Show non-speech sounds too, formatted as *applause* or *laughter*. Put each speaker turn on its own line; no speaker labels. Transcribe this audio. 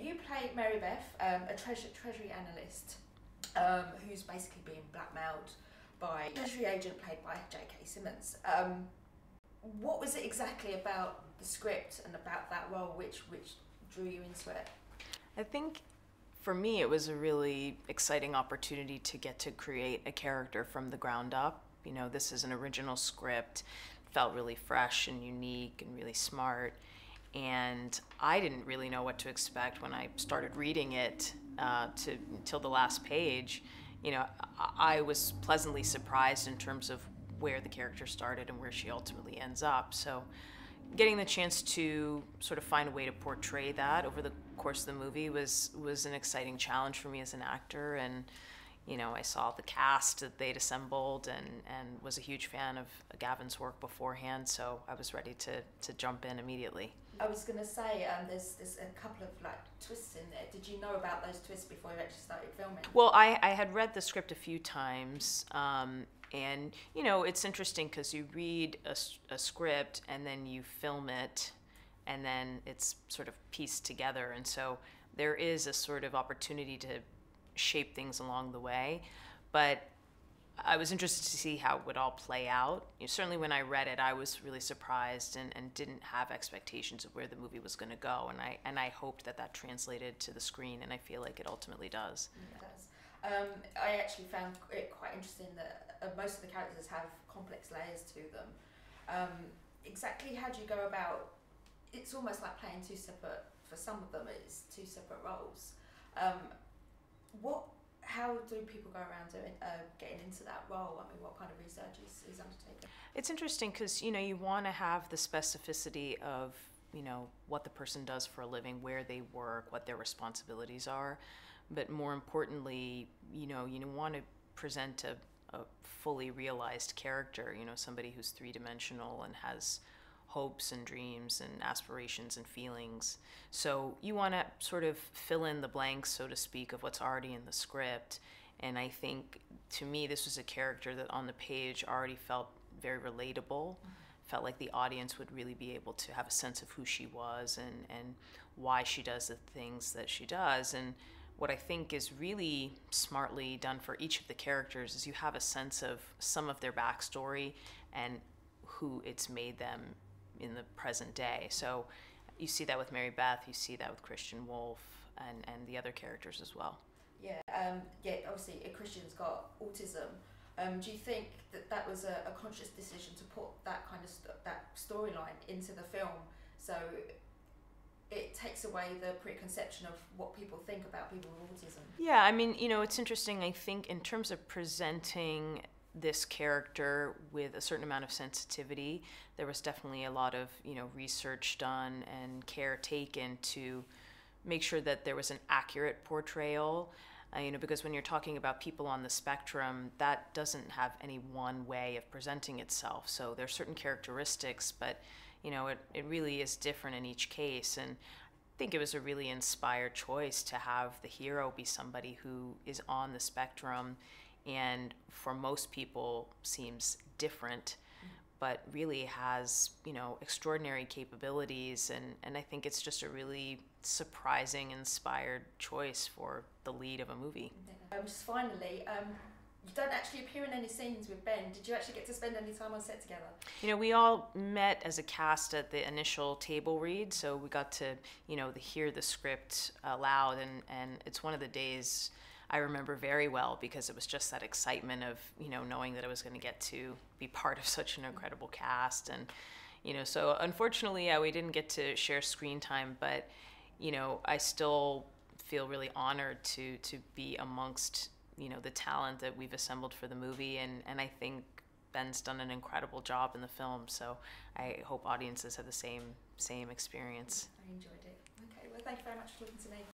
You play Marybeth, um, a treasure, treasury analyst um, who's basically being blackmailed by a treasury agent played by J.K. Simmons. Um, what was it exactly about the script and about that role which which drew you into it?
I think for me, it was a really exciting opportunity to get to create a character from the ground up. You know, this is an original script, felt really fresh and unique and really smart. And I didn't really know what to expect when I started reading it uh, to until the last page. You know, I, I was pleasantly surprised in terms of where the character started and where she ultimately ends up. So getting the chance to sort of find a way to portray that over the course of the movie was was an exciting challenge for me as an actor and you know I saw the cast that they'd assembled and and was a huge fan of Gavin's work beforehand so I was ready to to jump in immediately.
I was going to say um, there's there's a couple of like twists in there. Did you know about those twists before you actually started filming?
Well, I, I had read the script a few times um, and, you know, it's interesting because you read a, a script and then you film it and then it's sort of pieced together. And so there is a sort of opportunity to shape things along the way. But I was interested to see how it would all play out. You know, certainly, when I read it, I was really surprised and, and didn't have expectations of where the movie was going to go, and I and I hoped that that translated to the screen, and I feel like it ultimately does.
It does. Um, I actually found it quite interesting that uh, most of the characters have complex layers to them. Um, exactly how do you go about? It's almost like playing two separate. For some of them, it's two separate roles. Um, what? How do people go around doing uh, getting into that role? I mean, what kind of research is, is undertaken?
It's interesting because you know you want to have the specificity of you know what the person does for a living, where they work, what their responsibilities are but more importantly, you know, you want to present a, a fully realized character, you know, somebody who's three dimensional and has hopes and dreams and aspirations and feelings. So you want to sort of fill in the blanks, so to speak, of what's already in the script. And I think to me, this was a character that on the page already felt very relatable. Mm-hmm. Felt like the audience would really be able to have a sense of who she was and, and why she does the things that she does. And what I think is really smartly done for each of the characters is you have a sense of some of their backstory and who it's made them in the present day. So you see that with Marybeth, you see that with Christian Wolff, and, and the other characters as well.
Yeah, um, yeah. Obviously, Christian's got autism. Um, do you think that that was a, a conscious decision to put that kind of st- that storyline into the film? So it takes away the preconception of what people think about people with autism.
Yeah, I mean, you know, it's interesting. I think in terms of presenting this character with a certain amount of sensitivity, there was definitely a lot of you know research done and care taken to make sure that there was an accurate portrayal. Uh, you know, because when you're talking about people on the spectrum, that doesn't have any one way of presenting itself. So there are certain characteristics, but you know, it, it really is different in each case. And I think it was a really inspired choice to have the hero be somebody who is on the spectrum and for most people seems different but really has you know extraordinary capabilities and and I think it's just a really surprising inspired choice for the lead of a movie.
Um, just finally, um, you don't actually appear in any scenes with Ben. Did you actually get to spend any time on set together?
You know, we all met as a cast at the initial table read, so we got to, you know, hear the script aloud, and and it's one of the days I remember very well because it was just that excitement of, you know, knowing that I was going to get to be part of *laughs* such an incredible cast, and you know, so unfortunately, yeah, we didn't get to share screen time, but you know, I still feel really honored to to be amongst you know the talent that we've assembled for the movie and and I think Ben's done an incredible job in the film so I hope audiences have the same same experience.
I enjoyed it. Okay, well thank you very much for talking to me.